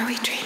Are we dreaming?